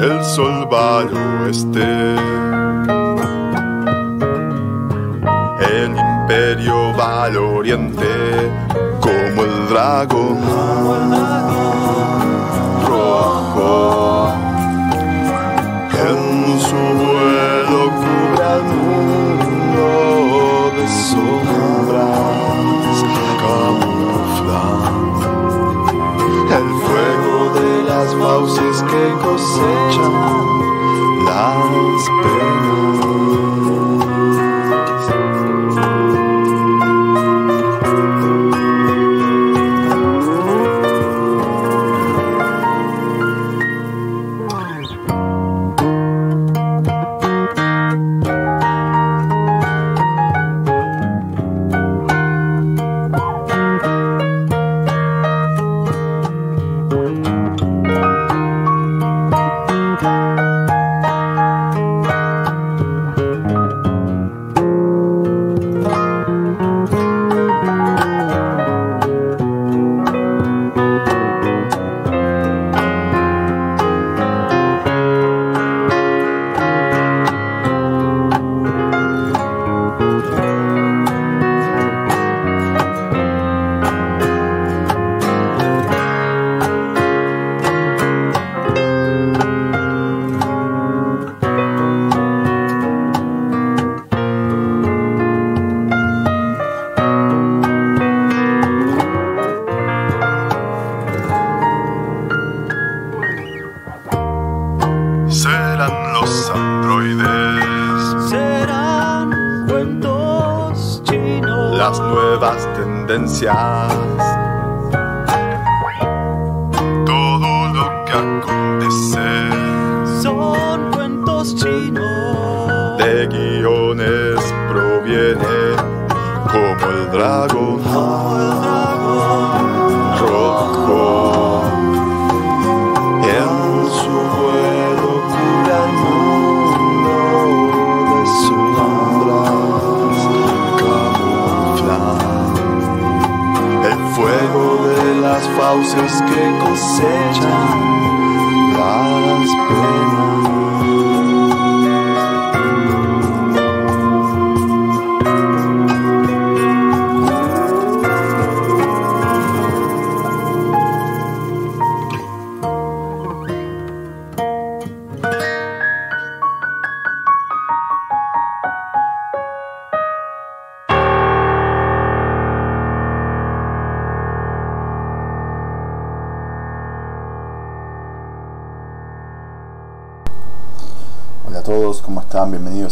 El sol va al oeste. El imperio va al oriente como el dragón fauces que cosechan las penas.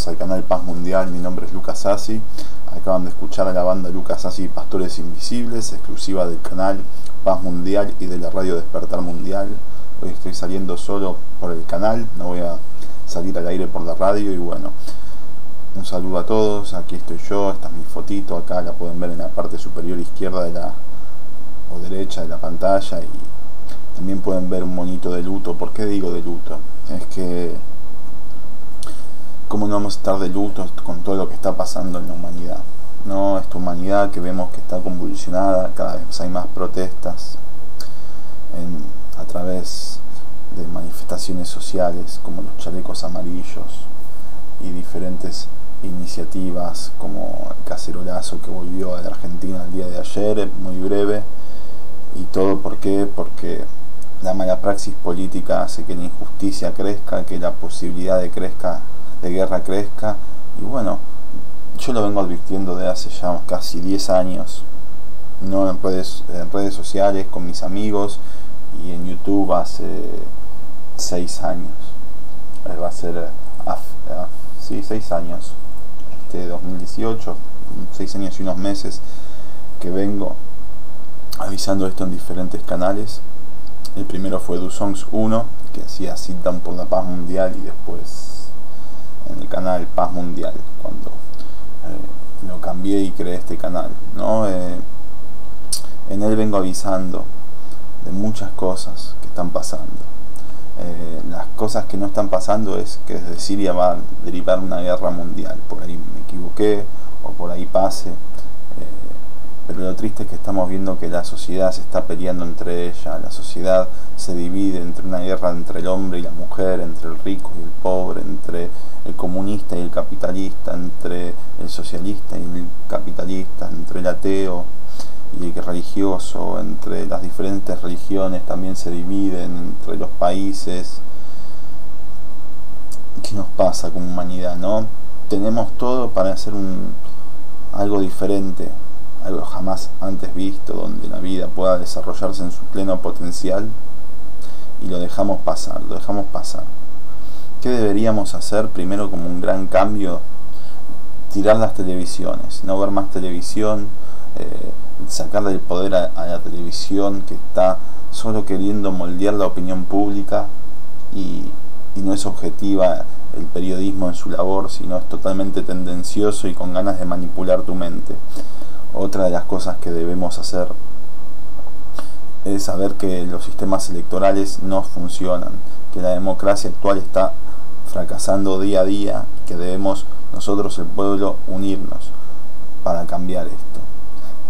Al canal Paz Mundial. Mi nombre es Lucas Sassi. Acaban de escuchar a la banda Lucas Sassi y Pastores Invisibles, exclusiva del canal Paz Mundial y de la radio Despertar Mundial. Hoy estoy saliendo solo por el canal, no voy a salir al aire por la radio y bueno, un saludo a todos. Aquí estoy yo, esta es mi fotito, acá la pueden ver en la parte superior izquierda de la o derecha de la pantalla y también pueden ver un monito de luto. ¿Por qué digo de luto? Es que cómo no vamos a estar de luto con todo lo que está pasando en la humanidad. No, esta humanidad que vemos que está convulsionada, cada vez hay más protestas a través de manifestaciones sociales como los chalecos amarillos y diferentes iniciativas como el cacerolazo que volvió a la Argentina el día de ayer, muy breve, y todo por qué, porque la mala praxis política hace que la injusticia crezca, que la posibilidad de crezca de guerra crezca. Y bueno yo lo vengo advirtiendo de hace ya casi 10 años no en redes, en redes sociales con mis amigos y en YouTube hace 6 años. Eh, va a ser af- af- sí 6 años. Este 2018 6 años y unos meses que vengo avisando esto en diferentes canales. El primero fue Dusongs 1 que hacía Sit Down por la paz mundial y después en el canal Paz Mundial cuando eh, lo cambié y creé este canal ¿no? Eh, en él vengo avisando de muchas cosas que están pasando eh, las cosas que no están pasando es que desde Siria va a derivar una guerra mundial. Por ahí me equivoqué o por ahí pase. Pero lo triste es que estamos viendo que la sociedad se está peleando entre ella, la sociedad se divide entre una guerra entre el hombre y la mujer, entre el rico y el pobre, entre el comunista y el capitalista, entre el socialista y el capitalista, entre el ateo y el religioso, entre las diferentes religiones también se dividen, entre los países. ¿Qué nos pasa como humanidad? ¿No? Tenemos todo para hacer un, algo diferente, algo jamás antes visto, donde la vida pueda desarrollarse en su pleno potencial y lo dejamos pasar, lo dejamos pasar. ¿Qué deberíamos hacer primero como un gran cambio? Tirar las televisiones, no ver más televisión, eh, sacarle el poder a, la televisión que está solo queriendo moldear la opinión pública y no es objetiva el periodismo en su labor, sino es totalmente tendencioso y con ganas de manipular tu mente. Otra de las cosas que debemos hacer es saber que los sistemas electorales no funcionan, que la democracia actual está fracasando día a día, que debemos nosotros el pueblo unirnos para cambiar esto.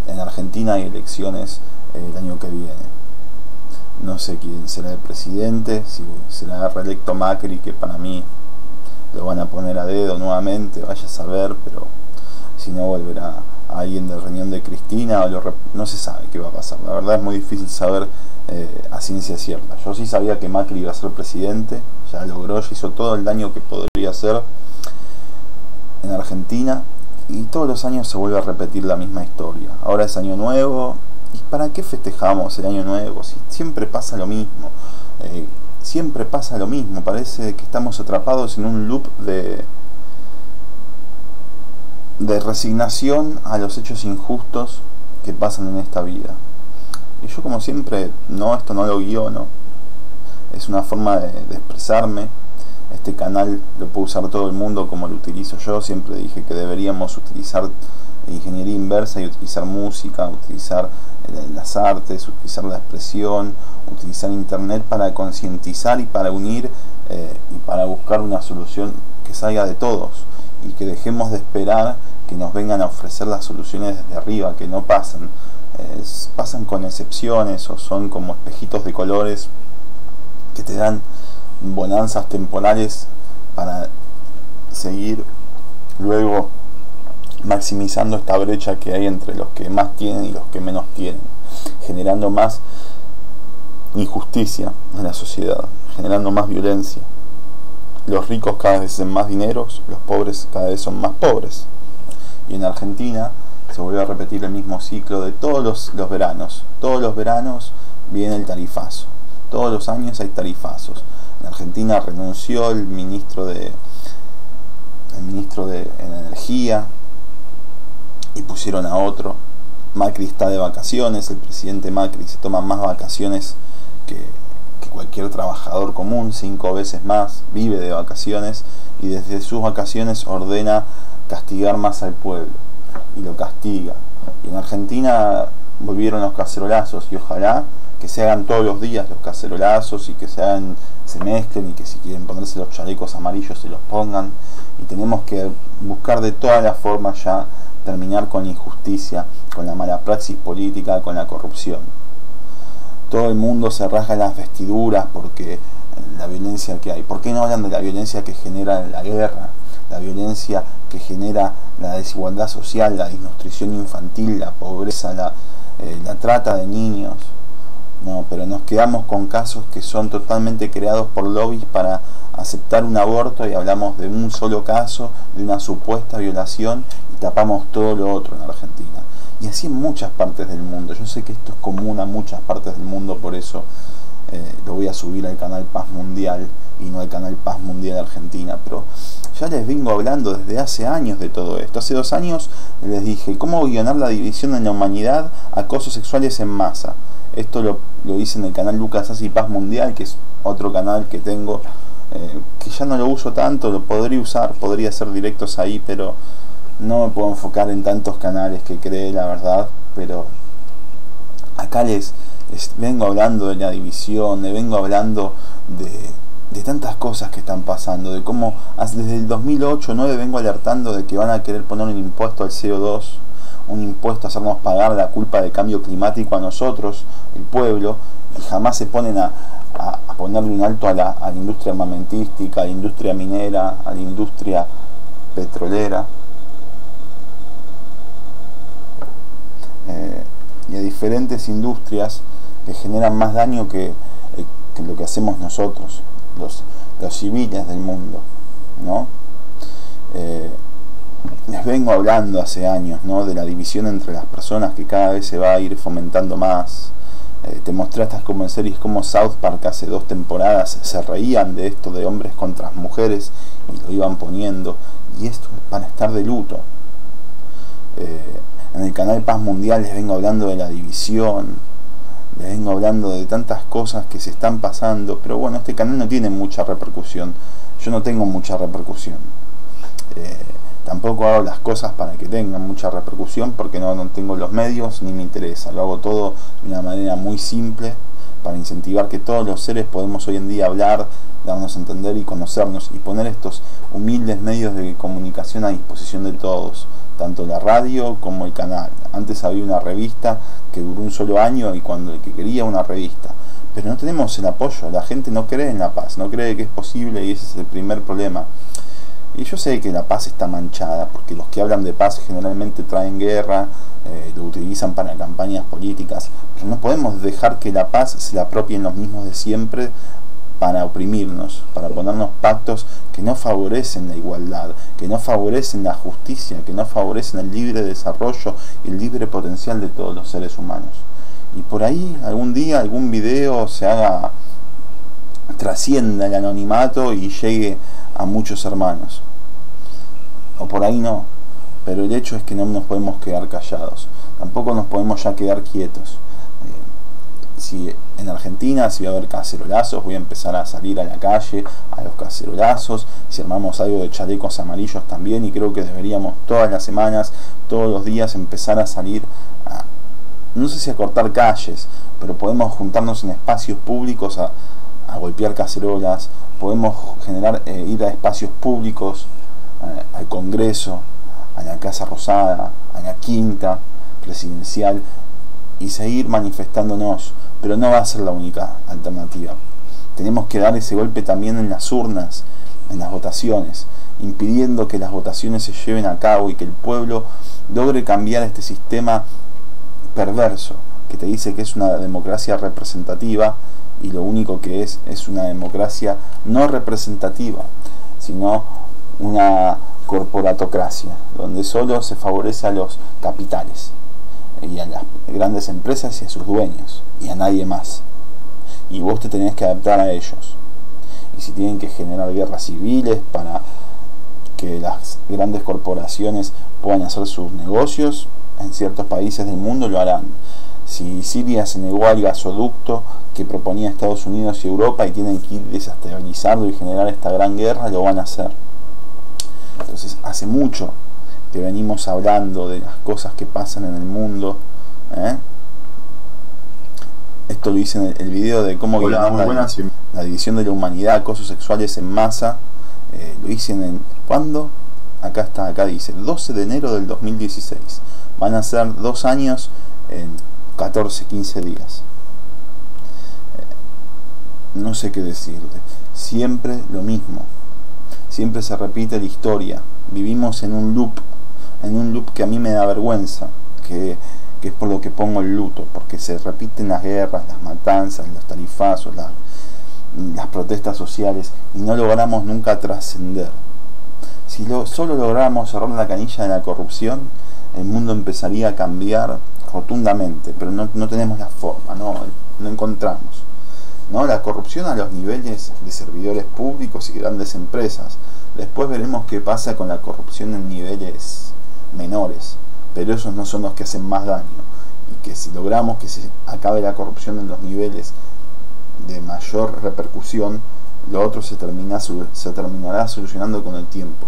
En Argentina hay elecciones eh, el año que viene. No sé quién será el presidente, si será reelecto Macri, que para mí lo van a poner a dedo nuevamente, vaya a saber, pero si no volverá alguien del reunión de Cristina, o lo no se sabe qué va a pasar. La verdad es muy difícil saber eh, a ciencia cierta. Yo sí sabía que Macri iba a ser presidente, ya logró, ya hizo todo el daño que podría hacer en Argentina y todos los años se vuelve a repetir la misma historia. Ahora es año nuevo, ¿y para qué festejamos el año nuevo? Si siempre pasa lo mismo. Eh, siempre pasa lo mismo, parece que estamos atrapados en un loop de, de resignación a los hechos injustos que pasan en esta vida. Y yo como siempre, no, esto no lo guiono, es una forma de, expresarme. Este canal lo puede usar todo el mundo como lo utilizo yo, siempre dije que deberíamos utilizar ingeniería inversa y utilizar música, utilizar las artes, utilizar la expresión, utilizar internet para concientizar y para unir eh, y para buscar una solución que salga de todos y que dejemos de esperar que nos vengan a ofrecer las soluciones desde arriba, que no pasan. Pasan con excepciones o son como espejitos de colores que te dan bonanzas temporales para seguir luego maximizando esta brecha que hay entre los que más tienen y los que menos tienen, generando más injusticia en la sociedad, generando más violencia. Los ricos cada vez tienen más dinero, los pobres cada vez son más pobres. Y en Argentina se vuelve a repetir el mismo ciclo de todos los, los veranos. Todos los veranos viene el tarifazo. Todos los años hay tarifazos. En Argentina renunció el ministro de el ministro de Energía, y pusieron a otro. Macri está de vacaciones, el presidente Macri se toma más vacaciones que, que, cualquier trabajador común, cinco veces más, vive de vacaciones y desde sus vacaciones ordena castigar más al pueblo y lo castiga. Y en Argentina volvieron los cacerolazos y ojalá que se hagan todos los días los cacerolazos y que se hagan, se mezclen y que si quieren ponerse los chalecos amarillos se los pongan y tenemos que buscar de todas las formas ya terminar con la injusticia, con la mala praxis política, con la corrupción. Todo el mundo se rasga las vestiduras porque la violencia que hay. ¿Por qué no hablan de la violencia que genera la guerra? La violencia que genera la desigualdad social, la desnutrición infantil, la pobreza, la, eh, la trata de niños. No, pero nos quedamos con casos que son totalmente creados por lobbies para aceptar un aborto y hablamos de un solo caso, de una supuesta violación y tapamos todo lo otro en Argentina. Y así en muchas partes del mundo. Yo sé que esto es común a muchas partes del mundo, por eso eh, lo voy a subir al canal Paz Mundial y no al canal Paz Mundial Argentina. Pero ya les vengo hablando desde hace años de todo esto. Hace dos años les dije cómo guionar la división en la humanidad, acosos sexuales en masa. Esto lo, lo hice en el canal Lucas Así Paz Mundial, que es otro canal que tengo, eh, que ya no lo uso tanto, lo podría usar, podría hacer directos ahí, pero no me puedo enfocar en tantos canales que creé, la verdad. Pero acá les, vengo hablando de la división, vengo hablando de, de tantas cosas que están pasando, de cómo desde el 2008 9 vengo alertando de que van a querer poner un impuesto al CO2, un impuesto a hacernos pagar la culpa del cambio climático a nosotros, el pueblo, y jamás se ponen a, a, ponerle un alto a la, a la industria armamentística, a la industria minera, a la industria petrolera. Eh, y a diferentes industrias que generan más daño que, eh, que lo que hacemos nosotros los, los civiles del mundo, ¿no? Eh, les vengo hablando hace años, ¿no? De la división entre las personas que cada vez se va a ir fomentando más. Eh, te mostré estas como en series como South Park hace dos temporadas se reían de esto de hombres contra mujeres y lo iban poniendo. Y esto es para estar de luto. En el canal Paz Mundial les vengo hablando de la división, les vengo hablando de tantas cosas que se están pasando, pero bueno, este canal no tiene mucha repercusión. Yo no tengo mucha repercusión. Eh, tampoco hago las cosas para que tengan mucha repercusión porque no, no tengo los medios ni me interesa. Lo hago todo de una manera muy simple para incentivar que todos los seres podemos hoy en día hablar, darnos a entender y conocernos y poner estos humildes medios de comunicación a disposición de todos tanto la radio como el canal. Antes había una revista que duró un solo año y cuando el que quería una revista. Pero no tenemos el apoyo, la gente no cree en la paz, no cree que es posible y ese es el primer problema. Y yo sé que la paz está manchada, porque los que hablan de paz generalmente traen guerra, eh, lo utilizan para campañas políticas, pero no podemos dejar que la paz se la apropien los mismos de siempre para oprimirnos, para ponernos pactos que no favorecen la igualdad, que no favorecen la justicia, que no favorecen el libre desarrollo y el libre potencial de todos los seres humanos. Y por ahí algún día algún video se haga, trascienda el anonimato y llegue a muchos hermanos. O por ahí no, pero el hecho es que no nos podemos quedar callados, tampoco nos podemos ya quedar quietos si en Argentina si va a haber cacerolazos, voy a empezar a salir a la calle a los cacerolazos, si armamos algo de chalecos amarillos también y creo que deberíamos todas las semanas, todos los días empezar a salir a, no sé si a cortar calles, pero podemos juntarnos en espacios públicos a, golpear cacerolas, podemos generar, eh, ir a espacios públicos, eh, al Congreso, a la Casa Rosada, a la Quinta Presidencial y seguir manifestándonos pero no va a ser la única alternativa. Tenemos que dar ese golpe también en las urnas, en las votaciones, impidiendo que las votaciones se lleven a cabo y que el pueblo logre cambiar este sistema perverso que te dice que es una democracia representativa y lo único que es es una democracia no representativa, sino una corporatocracia, donde solo se favorece a los capitales y a las grandes empresas y a sus dueños y a nadie más. Y vos te tenés que adaptar a ellos. Y si tienen que generar guerras civiles para que las grandes corporaciones puedan hacer sus negocios, en ciertos países del mundo lo harán. Si Siria se negó al gasoducto que proponía Estados Unidos y Europa y tienen que ir desestabilizarlo y generar esta gran guerra, lo van a hacer. Entonces, hace mucho que venimos hablando de las cosas que pasan en el mundo. ¿eh? Esto lo hice en el, video de cómo Hola, la, la, división de la humanidad, acosos sexuales en masa. Eh, lo hice en ¿cuándo? Acá está, acá dice 12 de enero del 2016. Van a ser dos años en 14, 15 días. Eh, no sé qué decirte. Siempre lo mismo. Siempre se repite la historia. Vivimos en un loop en un loop que a mí me da vergüenza, que, es por lo que pongo el luto, porque se repiten las guerras, las matanzas, los tarifazos, las, protestas sociales y no logramos nunca trascender. Si lo, solo logramos cerrar la canilla de la corrupción, el mundo empezaría a cambiar rotundamente, pero no, no tenemos la forma, no, no encontramos. ¿no? La corrupción a los niveles de servidores públicos y grandes empresas. Después veremos qué pasa con la corrupción en niveles menores, pero esos no son los que hacen más daño. Y que si logramos que se acabe la corrupción en los niveles de mayor repercusión, lo otro se, termina, se terminará solucionando con el tiempo.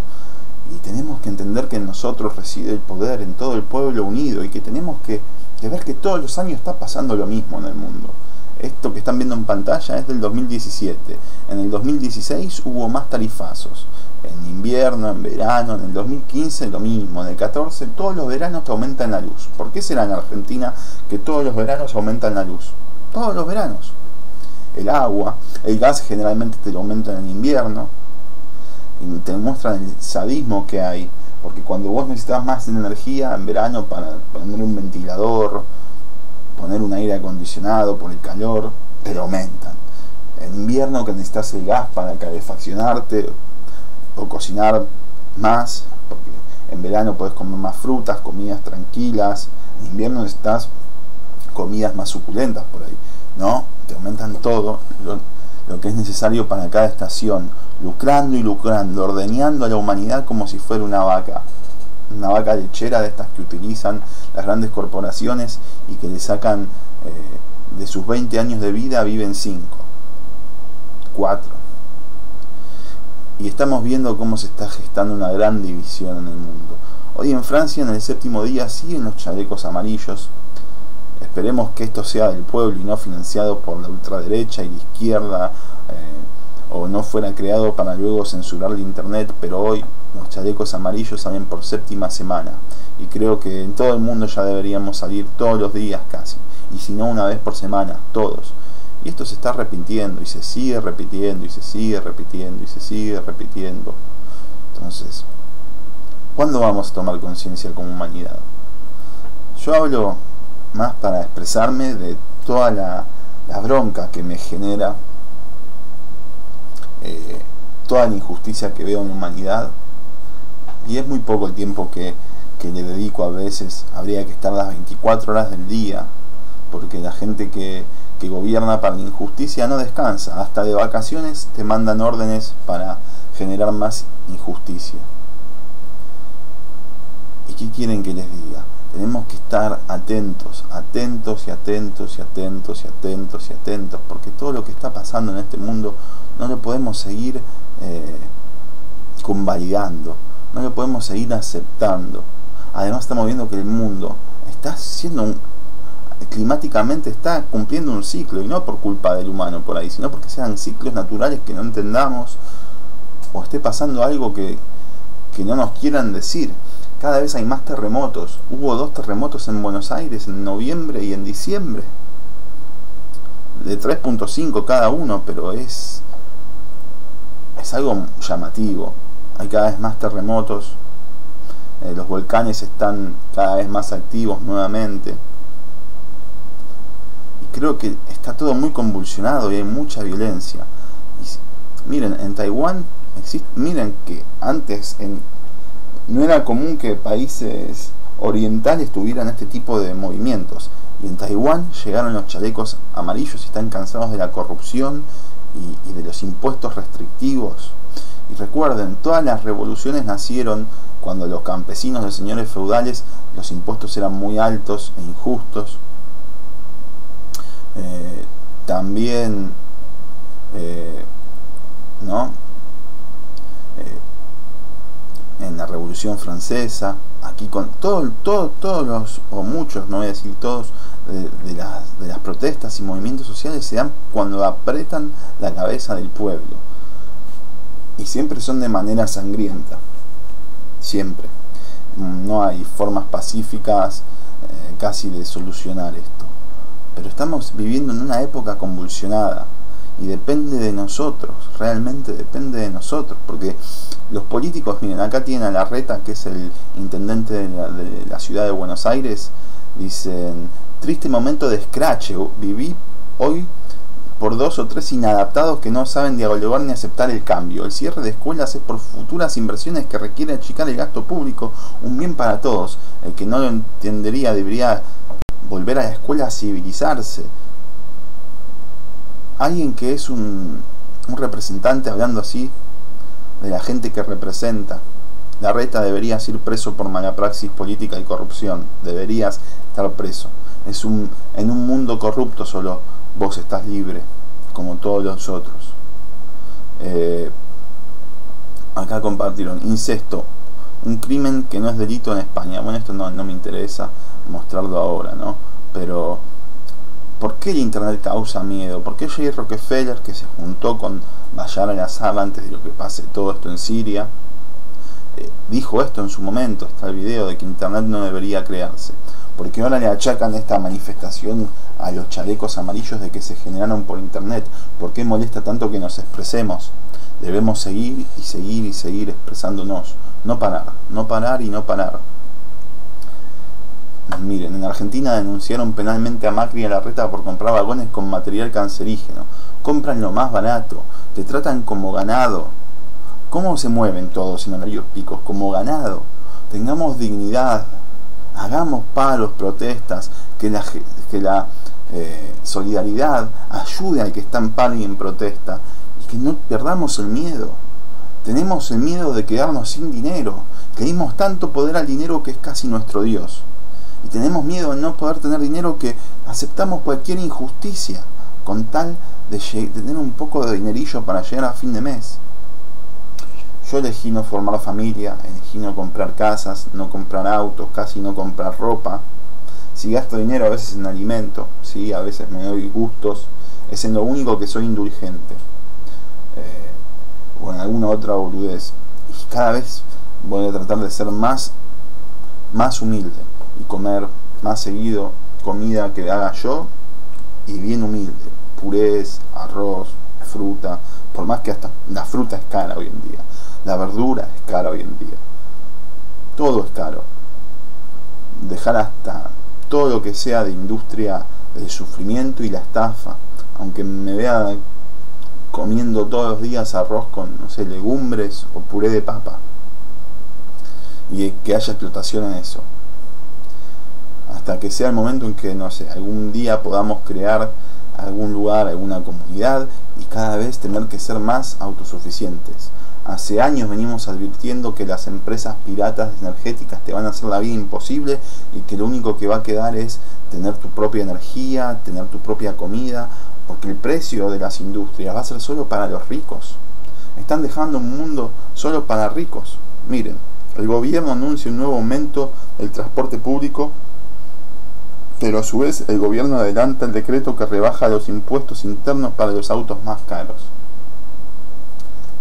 Y tenemos que entender que en nosotros reside el poder, en todo el pueblo unido, y que tenemos que de ver que todos los años está pasando lo mismo en el mundo. Esto que están viendo en pantalla es del 2017. En el 2016 hubo más tarifazos. En invierno, en verano, en el 2015 lo mismo. En el 14 todos los veranos te aumentan la luz. ¿Por qué será en Argentina que todos los veranos aumentan la luz? Todos los veranos. El agua, el gas generalmente te lo aumentan en invierno. Y te muestran el sadismo que hay. Porque cuando vos necesitas más energía en verano para poner un ventilador, poner un aire acondicionado por el calor, te lo aumentan. En invierno que necesitas el gas para calefaccionarte o cocinar más, porque en verano puedes comer más frutas, comidas tranquilas, en invierno necesitas comidas más suculentas por ahí, ¿no? Te aumentan todo lo, lo que es necesario para cada estación, lucrando y lucrando, ordeñando a la humanidad como si fuera una vaca una vaca lechera de estas que utilizan las grandes corporaciones y que le sacan eh, de sus 20 años de vida viven 5, 4. Y estamos viendo cómo se está gestando una gran división en el mundo. Hoy en Francia, en el séptimo día, siguen los chalecos amarillos. Esperemos que esto sea del pueblo y no financiado por la ultraderecha y la izquierda, eh, o no fuera creado para luego censurar el Internet, pero hoy los chalecos amarillos salen por séptima semana y creo que en todo el mundo ya deberíamos salir todos los días casi y si no una vez por semana, todos. Y esto se está repitiendo y se sigue repitiendo y se sigue repitiendo y se sigue repitiendo. Entonces, ¿cuándo vamos a tomar conciencia como humanidad? Yo hablo más para expresarme de toda la, bronca que me genera eh, toda la injusticia que veo en la humanidad y es muy poco el tiempo que, le dedico a veces, habría que estar las 24 horas del día, porque la gente que, que gobierna para la injusticia no descansa, hasta de vacaciones te mandan órdenes para generar más injusticia. ¿Y qué quieren que les diga? Tenemos que estar atentos, atentos y atentos y atentos y atentos y atentos, porque todo lo que está pasando en este mundo no lo podemos seguir eh, convalidando no lo podemos seguir aceptando. Además estamos viendo que el mundo está siendo climáticamente está cumpliendo un ciclo y no por culpa del humano por ahí, sino porque sean ciclos naturales que no entendamos o esté pasando algo que, que no nos quieran decir. Cada vez hay más terremotos. Hubo dos terremotos en Buenos Aires en noviembre y en diciembre. De 3.5 cada uno, pero es es algo llamativo hay cada vez más terremotos, eh, los volcanes están cada vez más activos nuevamente. Y creo que está todo muy convulsionado y hay mucha violencia. miren, en Taiwán, existe, miren que antes en, no era común que países orientales tuvieran este tipo de movimientos. Y en Taiwán llegaron los chalecos amarillos y están cansados de la corrupción y de los impuestos restrictivos y recuerden, todas las revoluciones nacieron cuando los campesinos de señores feudales los impuestos eran muy altos e injustos. Eh, también, eh, ¿no? Eh, en la Revolución Francesa, aquí con todo, todo, todos los, o muchos, no voy a decir todos, de, las, de las protestas y movimientos sociales se dan cuando apretan la cabeza del pueblo y siempre son de manera sangrienta. Siempre. No hay formas pacíficas casi de solucionar esto. Pero estamos viviendo en una época convulsionada y depende de nosotros, realmente depende de nosotros, porque los políticos, miren, acá tienen a Larreta, que es el intendente de la, de la ciudad de Buenos Aires, dicen, triste momento de escrache, viví hoy por dos o tres inadaptados que no saben dialogar ni aceptar el cambio. El cierre de escuelas es por futuras inversiones que requieren achicar el gasto público, un bien para todos. El que no lo entendería debería volver a la escuela a civilizarse. Alguien que es un, un representante hablando así de la gente que representa. La reta deberías ir preso por mala praxis política y corrupción. Deberías estar preso. Es un, en un mundo corrupto solo vos estás libre, como todos los otros. Eh, acá compartieron, incesto, un crimen que no es delito en España. Bueno, esto no, no me interesa mostrarlo ahora, ¿no? Pero, ¿por qué el Internet causa miedo? ¿Por qué Jay Rockefeller, que se juntó con Bashar al-Assad antes de lo que pase todo esto en Siria, eh, dijo esto en su momento, está el video de que Internet no debería crearse? Porque ahora le achacan esta manifestación a los chalecos amarillos de que se generaron por Internet. ¿Por qué molesta tanto que nos expresemos? Debemos seguir y seguir y seguir expresándonos. No parar, no parar y no parar. Miren, en Argentina denunciaron penalmente a Macri y a Larreta por comprar vagones con material cancerígeno. Compran lo más barato, te tratan como ganado. ¿Cómo se mueven todos en horarios picos? Como ganado. Tengamos dignidad, hagamos paros, protestas, que la, eh, solidaridad ayude al que está en paro y en protesta y que no perdamos el miedo. Tenemos el miedo de quedarnos sin dinero. Creímos tanto poder al dinero que es casi nuestro Dios. Y tenemos miedo de no poder tener dinero que aceptamos cualquier injusticia con tal de, tener un poco de dinerillo para llegar a fin de mes. Yo elegí no formar familia, elegí no comprar casas, no comprar autos, casi no comprar ropa. Si gasto dinero a veces en alimento, ¿sí? a veces me doy gustos, es en lo único que soy indulgente. Eh, o en alguna otra boludez. Y cada vez voy a tratar de ser más, más humilde y comer más seguido comida que haga yo y bien humilde. Purés, arroz, fruta, por más que hasta la fruta es cara hoy en día. La verdura es cara hoy en día. Todo es caro. Dejar hasta todo lo que sea de industria del sufrimiento y la estafa. Aunque me vea comiendo todos los días arroz con, no sé, legumbres o puré de papa. Y que haya explotación en eso. Hasta que sea el momento en que, no sé, algún día podamos crear algún lugar, alguna comunidad y cada vez tener que ser más autosuficientes. Hace años venimos advirtiendo que las empresas piratas energéticas te van a hacer la vida imposible y que lo único que va a quedar es tener tu propia energía, tener tu propia comida, porque el precio de las industrias va a ser solo para los ricos. Están dejando un mundo solo para ricos. Miren, el gobierno anuncia un nuevo aumento del transporte público, pero a su vez el gobierno adelanta el decreto que rebaja los impuestos internos para los autos más caros.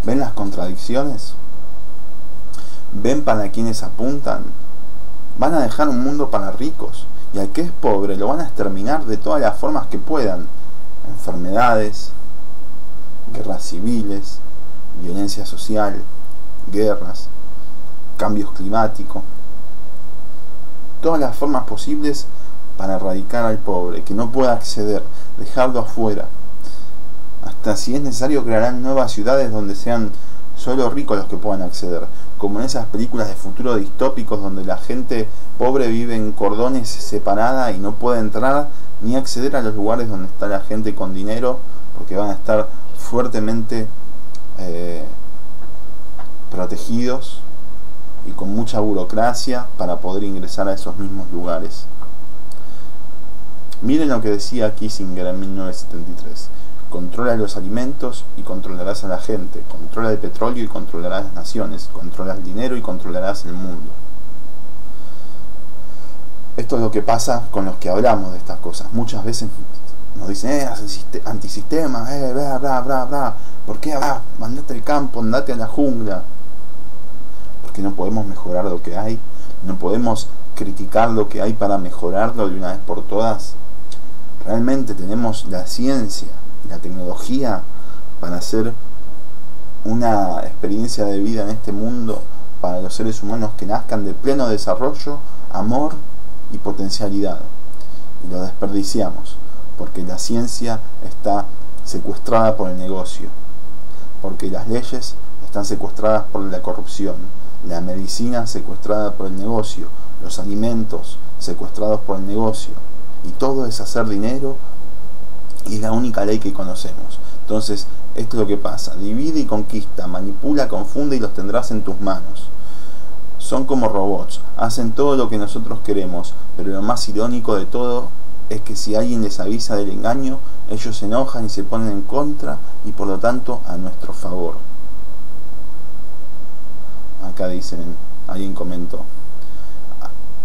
¿Ven las contradicciones? ¿Ven para quienes apuntan? Van a dejar un mundo para ricos y al que es pobre lo van a exterminar de todas las formas que puedan. Enfermedades, guerras civiles, violencia social, guerras, cambios climáticos. Todas las formas posibles para erradicar al pobre, que no pueda acceder, dejarlo afuera hasta si es necesario crearán nuevas ciudades donde sean solo ricos los que puedan acceder, como en esas películas de futuro distópicos donde la gente pobre vive en cordones separada y no puede entrar ni acceder a los lugares donde está la gente con dinero, porque van a estar fuertemente eh, protegidos y con mucha burocracia para poder ingresar a esos mismos lugares. Miren lo que decía Kissinger en 1973. Controla los alimentos y controlarás a la gente. Controla el petróleo y controlarás las naciones. Controla el dinero y controlarás el mundo. Esto es lo que pasa con los que hablamos de estas cosas. Muchas veces nos dicen, eh, antisistema, eh, bla, bla, bla, bla. ¿Por qué? Ah, mandate al campo, andate a la jungla. Porque no podemos mejorar lo que hay. No podemos criticar lo que hay para mejorarlo de una vez por todas. Realmente tenemos la ciencia la tecnología para hacer una experiencia de vida en este mundo para los seres humanos que nazcan de pleno desarrollo, amor y potencialidad. Y lo desperdiciamos, porque la ciencia está secuestrada por el negocio, porque las leyes están secuestradas por la corrupción, la medicina secuestrada por el negocio, los alimentos secuestrados por el negocio, y todo es hacer dinero y es la única ley que conocemos. Entonces, esto es lo que pasa. Divide y conquista, manipula, confunde y los tendrás en tus manos. Son como robots, hacen todo lo que nosotros queremos, pero lo más irónico de todo es que si alguien les avisa del engaño, ellos se enojan y se ponen en contra y por lo tanto a nuestro favor. Acá dicen, alguien comentó,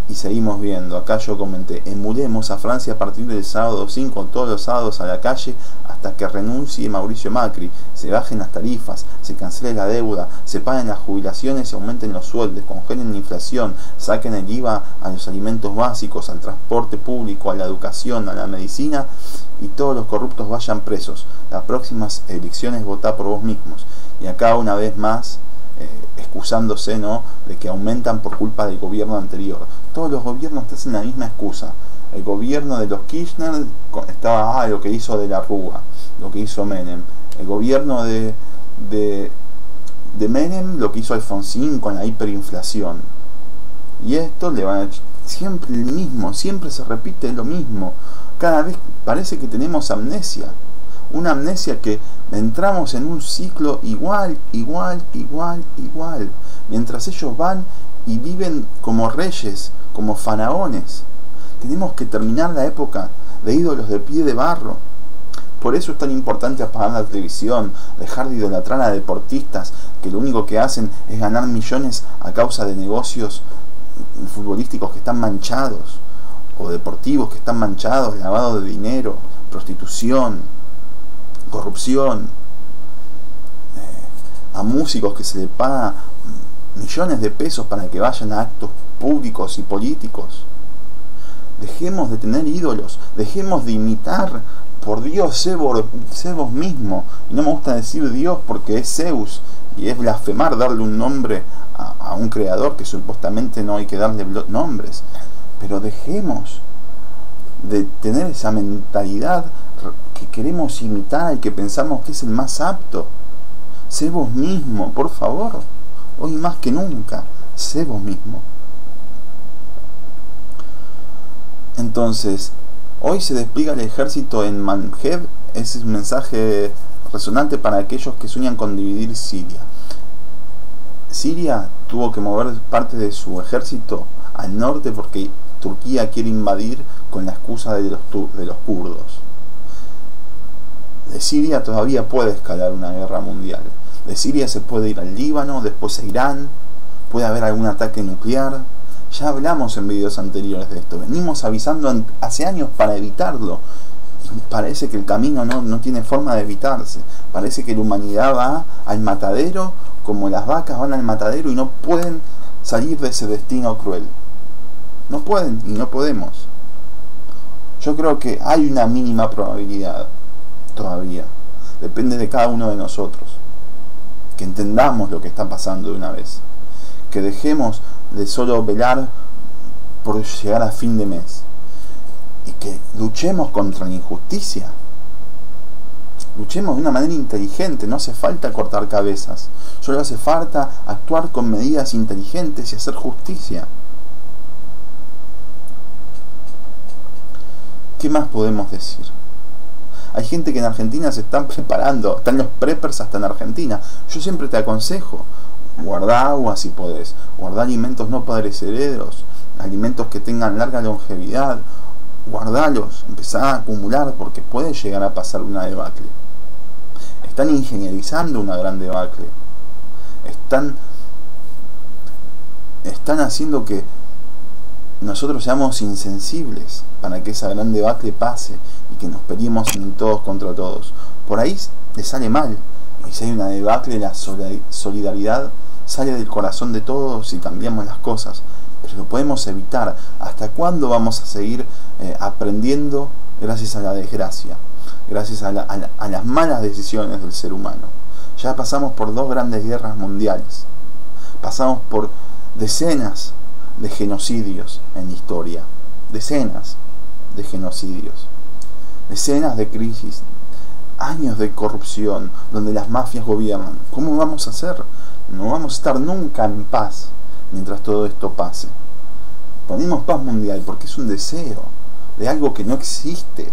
y seguimos viendo. Acá yo comenté, emulemos a Francia a partir del sábado 5, todos los sábados a la calle, hasta que renuncie Mauricio Macri, se bajen las tarifas, se cancele la deuda, se paguen las jubilaciones y aumenten los sueldos, congelen la inflación, saquen el IVA a los alimentos básicos, al transporte público, a la educación, a la medicina y todos los corruptos vayan presos. Las próximas elecciones votá por vos mismos. Y acá una vez más eh, excusándose ¿no? de que aumentan por culpa del gobierno anterior. Todos los gobiernos te hacen la misma excusa. El gobierno de los Kirchner estaba, ah, lo que hizo de la Rúa, lo que hizo Menem. El gobierno de, de, de Menem, lo que hizo Alfonsín con la hiperinflación. Y esto le van a siempre el mismo, siempre se repite lo mismo. Cada vez parece que tenemos amnesia. Una amnesia que entramos en un ciclo igual, igual, igual, igual. Mientras ellos van y viven como reyes, como faraones. Tenemos que terminar la época de ídolos de pie de barro. Por eso es tan importante apagar la televisión, dejar de idolatrar a deportistas que lo único que hacen es ganar millones a causa de negocios futbolísticos que están manchados, o deportivos que están manchados, lavado de dinero, prostitución, corrupción, eh, a músicos que se les paga millones de pesos para que vayan a actos públicos y políticos. Dejemos de tener ídolos, dejemos de imitar, por Dios, sé vos, mismo. Y no me gusta decir Dios porque es Zeus y es blasfemar darle un nombre a, a un creador que supuestamente no hay que darle nombres. Pero dejemos de tener esa mentalidad que queremos imitar y que pensamos que es el más apto. Sé vos mismo, por favor. Hoy más que nunca, sé vos mismo. Entonces, hoy se despliega el ejército en Manjeb. Ese es un mensaje resonante para aquellos que sueñan con dividir Siria. Siria tuvo que mover parte de su ejército al norte porque Turquía quiere invadir con la excusa de los, de los kurdos. De Siria todavía puede escalar una guerra mundial. De Siria se puede ir al Líbano, después a Irán, puede haber algún ataque nuclear. Ya hablamos en videos anteriores de esto. Venimos avisando hace años para evitarlo. parece que el camino no, no tiene forma de evitarse. Parece que la humanidad va al matadero como las vacas van al matadero y no pueden salir de ese destino cruel. No pueden y no podemos. Yo creo que hay una mínima probabilidad todavía. Depende de cada uno de nosotros. Que entendamos lo que está pasando de una vez. Que dejemos de solo velar por llegar a fin de mes. Y que luchemos contra la injusticia. Luchemos de una manera inteligente, no hace falta cortar cabezas, solo hace falta actuar con medidas inteligentes y hacer justicia. ¿Qué más podemos decir? Hay gente que en Argentina se están preparando, están los preppers hasta en Argentina. Yo siempre te aconsejo, guarda agua si podés, guarda alimentos no perecederos, alimentos que tengan larga longevidad, guardalos, empezá a acumular porque puede llegar a pasar una debacle. Están ingenierizando una gran debacle. Están, están haciendo que nosotros seamos insensibles para que esa gran debacle pase y que nos peleemos en todos contra todos. Por ahí le sale mal. Y si hay una debacle, la solidaridad sale del corazón de todos y cambiamos las cosas. Pero lo podemos evitar. ¿Hasta cuándo vamos a seguir eh, aprendiendo gracias a la desgracia? Gracias a, a las malas decisiones del ser humano. Ya pasamos por dos grandes guerras mundiales. Pasamos por decenas de genocidios en la historia. Decenas de genocidios. Decenas de crisis. Años de corrupción donde las mafias gobiernan. ¿Cómo vamos a hacer? No vamos a estar nunca en paz mientras todo esto pase. Ponemos paz mundial porque es un deseo de algo que no existe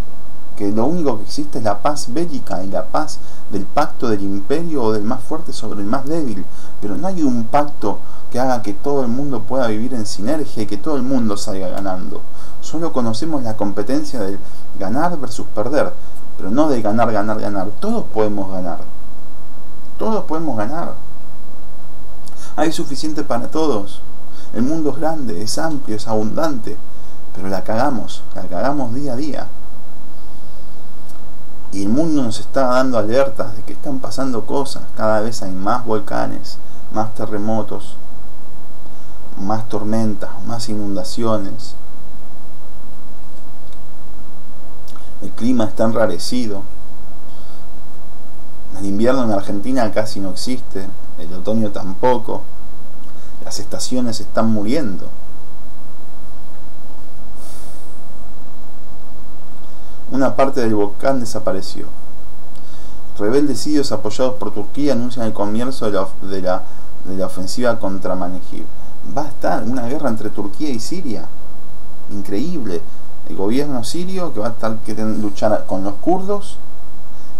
que lo único que existe es la paz bélica y la paz del pacto del imperio o del más fuerte sobre el más débil. Pero no hay un pacto que haga que todo el mundo pueda vivir en sinergia y que todo el mundo salga ganando. Solo conocemos la competencia del ganar versus perder, pero no de ganar, ganar, ganar. Todos podemos ganar. Todos podemos ganar. Hay suficiente para todos. El mundo es grande, es amplio, es abundante, pero la cagamos, la cagamos día a día. Y el mundo nos está dando alertas de que están pasando cosas, cada vez hay más volcanes, más terremotos, más tormentas, más inundaciones. El clima está enrarecido. El invierno en Argentina casi no existe, el otoño tampoco. Las estaciones están muriendo. Una parte del volcán desapareció. Rebeldes sirios apoyados por Turquía anuncian el comienzo de la, de la, de la ofensiva contra Manejib. Va a estar una guerra entre Turquía y Siria. Increíble. El gobierno sirio que va a estar que luchar con los kurdos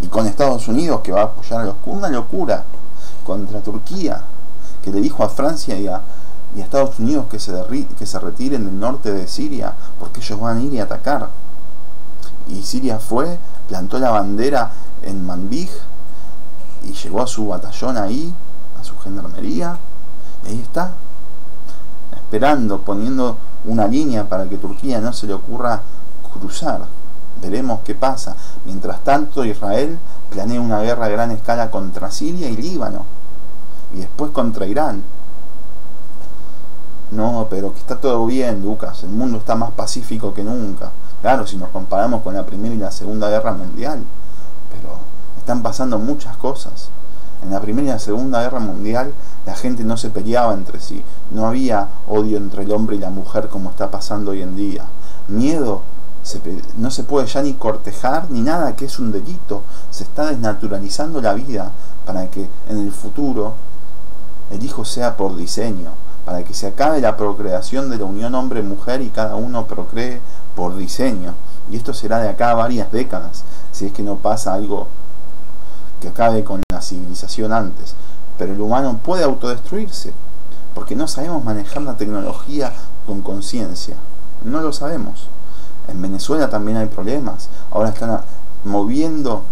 y con Estados Unidos que va a apoyar a los kurdos. Una locura. Contra Turquía que le dijo a Francia y a, y a Estados Unidos que se, que se retiren del norte de Siria porque ellos van a ir y atacar. Y Siria fue, plantó la bandera en Manbij y llegó a su batallón ahí, a su gendarmería, y ahí está, esperando, poniendo una línea para que Turquía no se le ocurra cruzar. Veremos qué pasa. Mientras tanto, Israel planea una guerra a gran escala contra Siria y Líbano, y después contra Irán. No, pero que está todo bien, Lucas. El mundo está más pacífico que nunca. Claro, si nos comparamos con la Primera y la Segunda Guerra Mundial. Pero están pasando muchas cosas. En la Primera y la Segunda Guerra Mundial la gente no se peleaba entre sí. No había odio entre el hombre y la mujer como está pasando hoy en día. Miedo no se puede ya ni cortejar ni nada que es un delito. Se está desnaturalizando la vida para que en el futuro el hijo sea por diseño para que se acabe la procreación de la unión hombre-mujer y cada uno procree por diseño. Y esto será de acá a varias décadas, si es que no pasa algo que acabe con la civilización antes. Pero el humano puede autodestruirse, porque no sabemos manejar la tecnología con conciencia. No lo sabemos. En Venezuela también hay problemas. Ahora están moviendo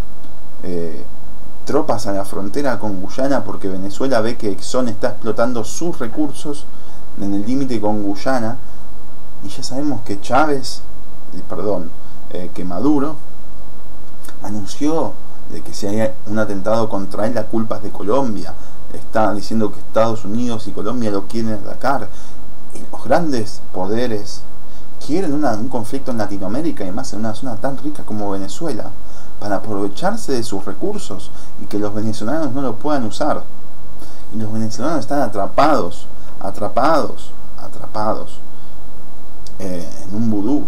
eh, tropas a la frontera con Guyana porque Venezuela ve que Exxon está explotando sus recursos en el límite con Guyana y ya sabemos que Chávez, eh, perdón, eh, que Maduro anunció de que si hay un atentado contra él la culpa de Colombia, está diciendo que Estados Unidos y Colombia lo quieren atacar y los grandes poderes quieren un conflicto en Latinoamérica y más en una zona tan rica como Venezuela para aprovecharse de sus recursos y que los venezolanos no lo puedan usar. Y los venezolanos están atrapados, atrapados, atrapados eh, en un vudú,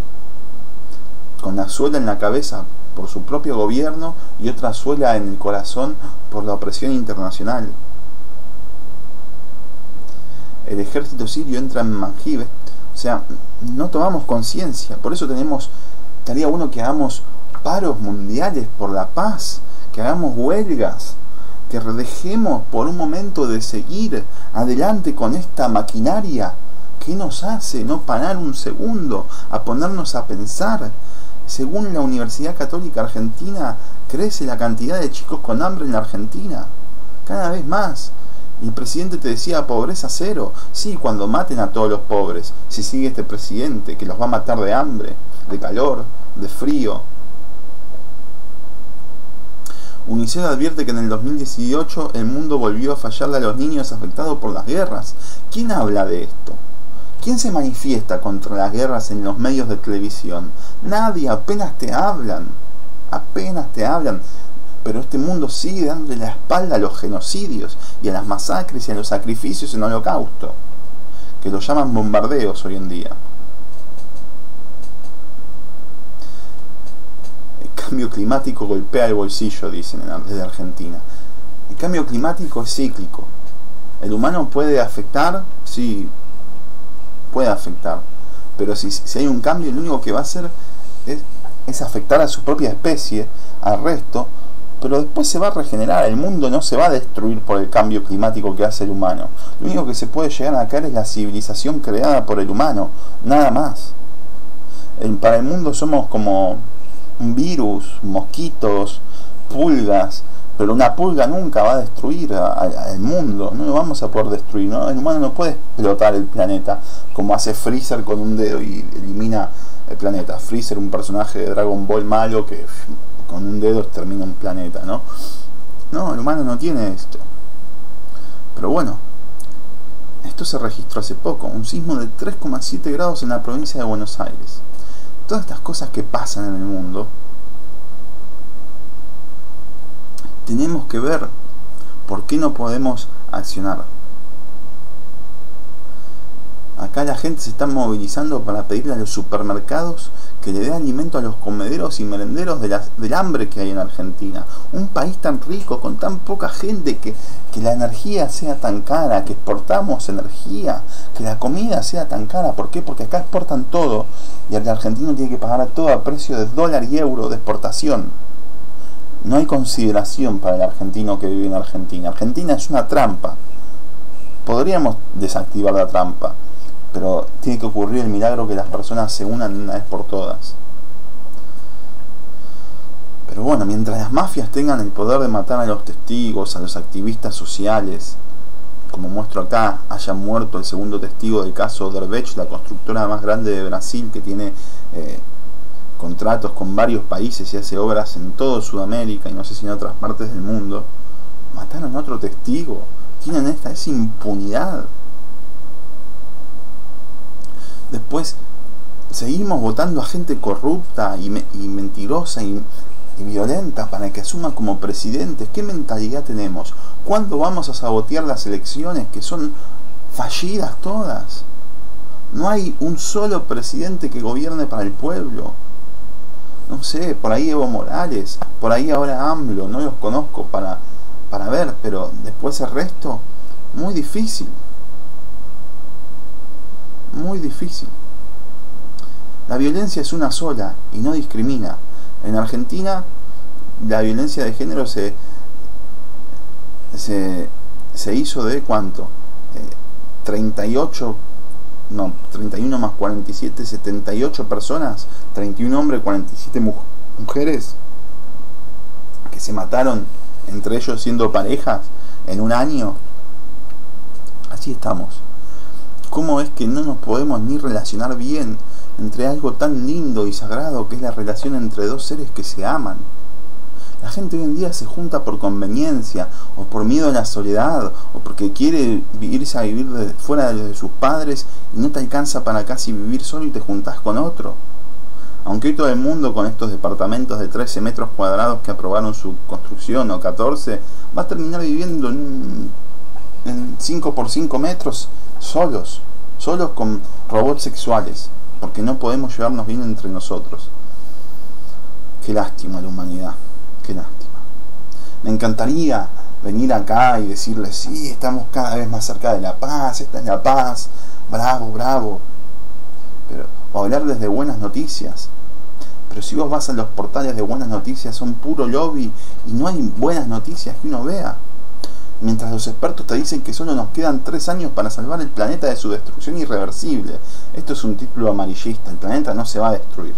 con la suela en la cabeza por su propio gobierno y otra suela en el corazón por la opresión internacional. El ejército sirio entra en Manjibe, o sea, no tomamos conciencia, por eso tenemos, estaría uno que hagamos paros mundiales por la paz, que hagamos huelgas, que dejemos por un momento de seguir adelante con esta maquinaria que nos hace no parar un segundo a ponernos a pensar. Según la Universidad Católica Argentina, crece la cantidad de chicos con hambre en la Argentina, cada vez más. El presidente te decía pobreza cero. Sí, cuando maten a todos los pobres, si sigue este presidente que los va a matar de hambre, de calor, de frío, UNICEF advierte que en el 2018 el mundo volvió a fallarle a los niños afectados por las guerras. ¿Quién habla de esto? ¿Quién se manifiesta contra las guerras en los medios de televisión? Nadie, apenas te hablan. Apenas te hablan. Pero este mundo sigue dándole la espalda a los genocidios y a las masacres y a los sacrificios en holocausto, que lo llaman bombardeos hoy en día. cambio climático golpea el bolsillo, dicen desde Argentina. El cambio climático es cíclico. ¿El humano puede afectar? Sí, puede afectar. Pero si, hay un cambio, lo único que va a hacer es, es afectar a su propia especie, al resto, pero después se va a regenerar. El mundo no se va a destruir por el cambio climático que hace el humano. Lo único que se puede llegar a caer es la civilización creada por el humano, nada más. para el mundo somos como virus, mosquitos, pulgas, Pero una pulga nunca va a destruir al mundo, no lo vamos a poder destruir, ¿no? El humano no puede explotar el planeta como hace Freezer con un dedo y elimina el planeta. Freezer, un personaje de Dragon Ball malo que con un dedo termina un planeta, ¿no? No, el humano no tiene esto. Pero bueno, esto se registró hace poco, un sismo de 3,7 grados en la provincia de Buenos Aires. Todas estas cosas que pasan en el mundo, tenemos que ver por qué no podemos accionar. Acá la gente se está movilizando para pedirle a los supermercados que le dé alimento a los comederos y merenderos de del hambre que hay en Argentina. Un país tan rico, con tan poca gente, que, que la energía sea tan cara, que exportamos energía, que la comida sea tan cara. ¿Por qué? Porque acá exportan todo y el argentino tiene que pagar todo a precio de dólar y euro de exportación. No hay consideración para el argentino que vive en Argentina. Argentina es una trampa. Podríamos desactivar la trampa pero tiene que ocurrir el milagro que las personas se unan una vez por todas. Pero bueno, mientras las mafias tengan el poder de matar a los testigos, a los activistas sociales, como muestro acá, haya muerto el segundo testigo del caso Oderbech, la constructora más grande de Brasil que tiene eh, contratos con varios países y hace obras en todo Sudamérica y no sé si en otras partes del mundo, mataron a otro testigo. Tienen esta esa impunidad. Después seguimos votando a gente corrupta y, mentirosa y, violenta para que asuma como presidentes. ¿Qué mentalidad tenemos? ¿Cuándo vamos a sabotear las elecciones que son fallidas todas? No hay un solo presidente que gobierne para el pueblo. No sé, por ahí Evo Morales, por ahí ahora AMLO, no los conozco para, para ver, pero después el resto, muy difícil muy difícil. La violencia es una sola y no discrimina. En Argentina la violencia de género se, se, hizo de cuánto? 38, eh, no, 31 más 47, 78 personas, 31 hombres, 47 mujeres que se mataron entre ellos siendo parejas en un año. Así estamos. ¿Cómo es que no nos podemos ni relacionar bien entre algo tan lindo y sagrado que es la relación entre dos seres que se aman? La gente hoy en día se junta por conveniencia, o por miedo a la soledad, o porque quiere irse a vivir fuera de sus padres y no te alcanza para casi vivir solo y te juntás con otro. Aunque hoy todo el mundo con estos departamentos de 13 metros cuadrados que aprobaron su construcción o 14, va a terminar viviendo en, en 5 por 5 metros solos, solos con robots sexuales, porque no podemos llevarnos bien entre nosotros. Qué lástima la humanidad, qué lástima. Me encantaría venir acá y decirles, sí, estamos cada vez más cerca de la paz, esta es la paz, bravo, bravo. Pero, o hablar desde buenas noticias. Pero si vos vas a los portales de buenas noticias, son puro lobby y no hay buenas noticias que uno vea mientras los expertos te dicen que solo nos quedan tres años para salvar el planeta de su destrucción irreversible. Esto es un título amarillista, el planeta no se va a destruir.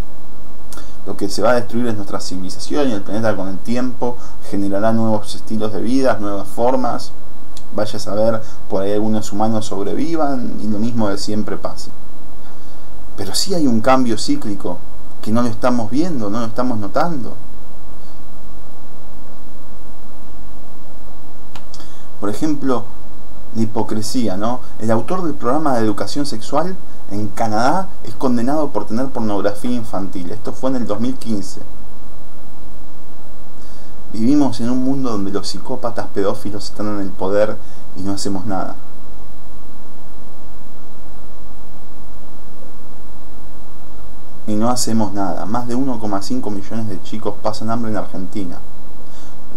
Lo que se va a destruir es nuestra civilización y el planeta con el tiempo generará nuevos estilos de vida, nuevas formas. Vaya a saber, por ahí algunos humanos sobrevivan y lo mismo de siempre pase. Pero sí hay un cambio cíclico que no lo estamos viendo, no lo estamos notando. Por ejemplo, la hipocresía, ¿no? El autor del programa de educación sexual en Canadá es condenado por tener pornografía infantil. Esto fue en el 2015. Vivimos en un mundo donde los psicópatas pedófilos están en el poder y no hacemos nada. Y no hacemos nada. Más de 1,5 millones de chicos pasan hambre en Argentina.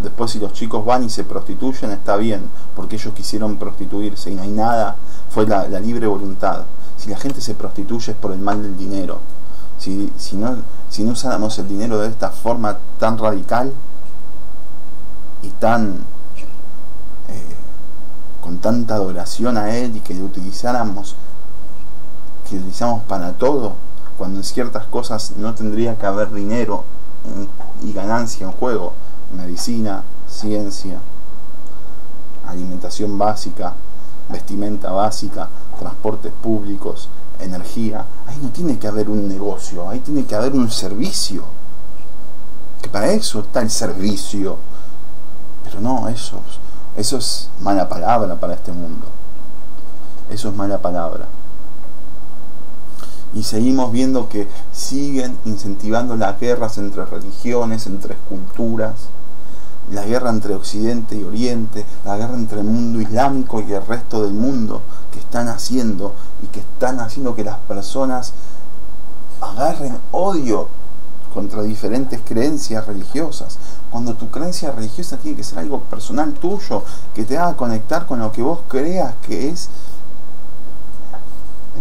Después si los chicos van y se prostituyen está bien, porque ellos quisieron prostituirse y no hay nada, fue la, libre voluntad. Si la gente se prostituye es por el mal del dinero. Si, si, no, si no usáramos el dinero de esta forma tan radical y tan eh, con tanta adoración a él y que lo utilizáramos que utilizamos para todo cuando en ciertas cosas no tendría que haber dinero y ganancia en juego medicina, ciencia, alimentación básica, vestimenta básica, transportes públicos, energía. Ahí no tiene que haber un negocio, ahí tiene que haber un servicio. Que para eso está el servicio. Pero no, eso, eso es mala palabra para este mundo. Eso es mala palabra. Y seguimos viendo que siguen incentivando las guerras entre religiones, entre culturas, la guerra entre Occidente y Oriente, la guerra entre el mundo islámico y el resto del mundo, que están haciendo y que están haciendo que las personas agarren odio contra diferentes creencias religiosas. Cuando tu creencia religiosa tiene que ser algo personal tuyo, que te haga conectar con lo que vos creas que es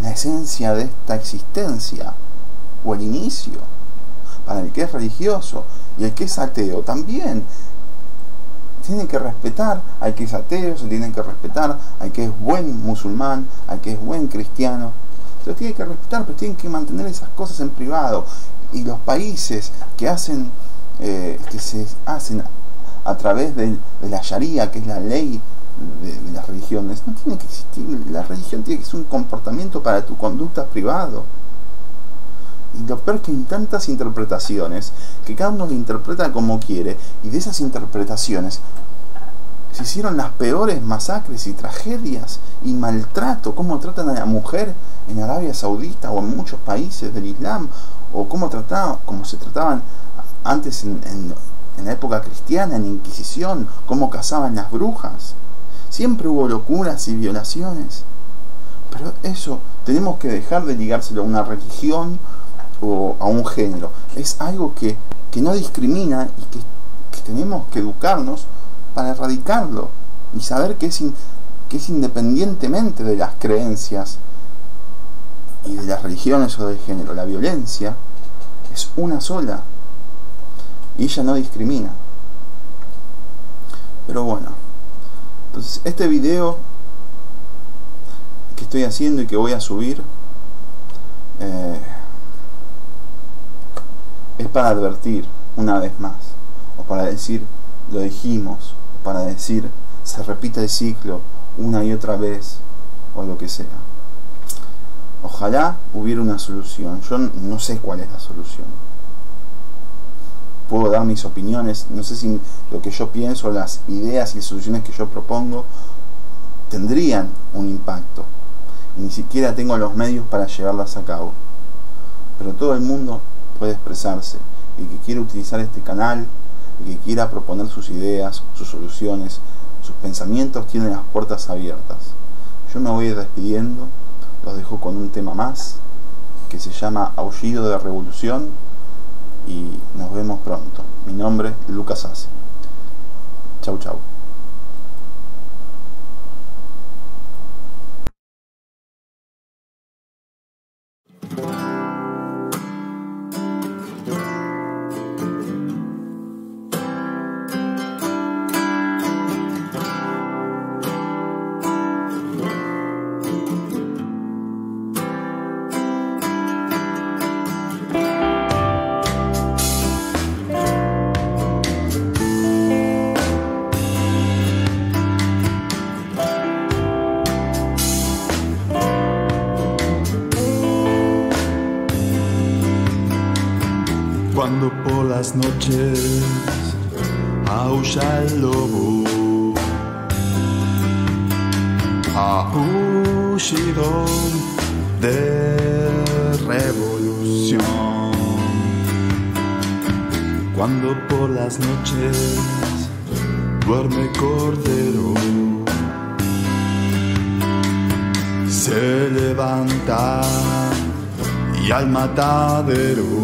la esencia de esta existencia o el inicio. Para el que es religioso y el que es ateo también tienen que respetar al que es ateo, se tienen que respetar al que es buen musulmán, al que es buen cristiano. Se tienen que respetar, pero tienen que mantener esas cosas en privado. Y los países que hacen, eh, que se hacen a través de, la Sharia, que es la ley de, de, las religiones, no tiene que existir. La religión tiene que ser un comportamiento para tu conducta privado. Y lo peor que hay tantas interpretaciones que cada uno lo interpreta como quiere. Y de esas interpretaciones se hicieron las peores masacres y tragedias y maltrato. Cómo tratan a la mujer en Arabia Saudita o en muchos países del Islam. O cómo, trataban, cómo se trataban antes en, en, en la época cristiana, en la Inquisición. Cómo cazaban las brujas. Siempre hubo locuras y violaciones. Pero eso tenemos que dejar de ligárselo a una religión o a un género. Es algo que, que no discrimina y que, tenemos que educarnos para erradicarlo y saber que es, que es independientemente de las creencias y de las religiones o del género. La violencia es una sola y ella no discrimina. Pero bueno, entonces este video que estoy haciendo y que voy a subir eh, es para advertir una vez más, o para decir, lo dijimos, o para decir, se repite el ciclo una y otra vez, o lo que sea. Ojalá hubiera una solución. Yo no sé cuál es la solución. Puedo dar mis opiniones, no sé si lo que yo pienso, las ideas y soluciones que yo propongo tendrían un impacto. Y ni siquiera tengo los medios para llevarlas a cabo. Pero todo el mundo puede expresarse. El que quiera utilizar este canal, el que quiera proponer sus ideas, sus soluciones, sus pensamientos, tiene las puertas abiertas. Yo me voy despidiendo, los dejo con un tema más, que se llama Aullido de Revolución, y nos vemos pronto. Mi nombre es Lucas Ace. Chau, chau. Matadero.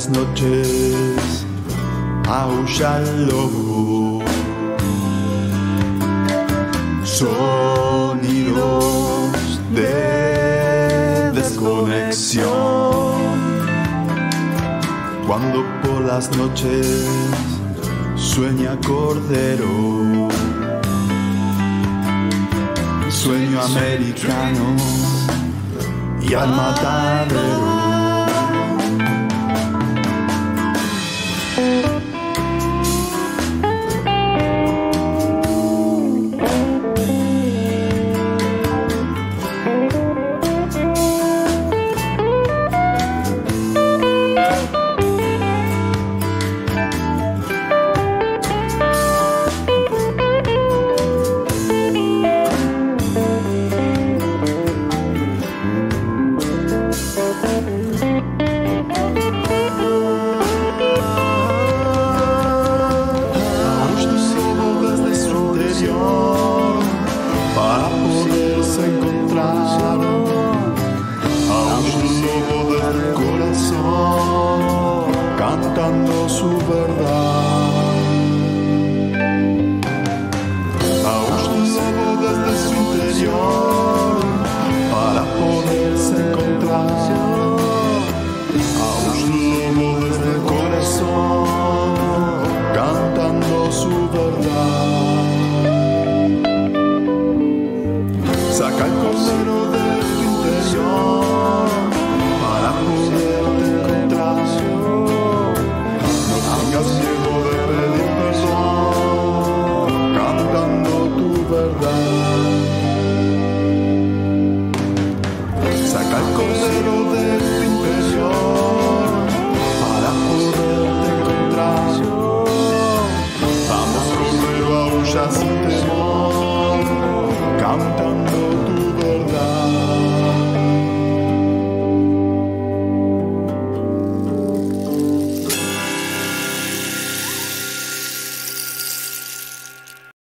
las noches aúlla el lobo. Sonidos de desconexión. Cuando por las noches sueña cordero. Sueño americano y al matadero.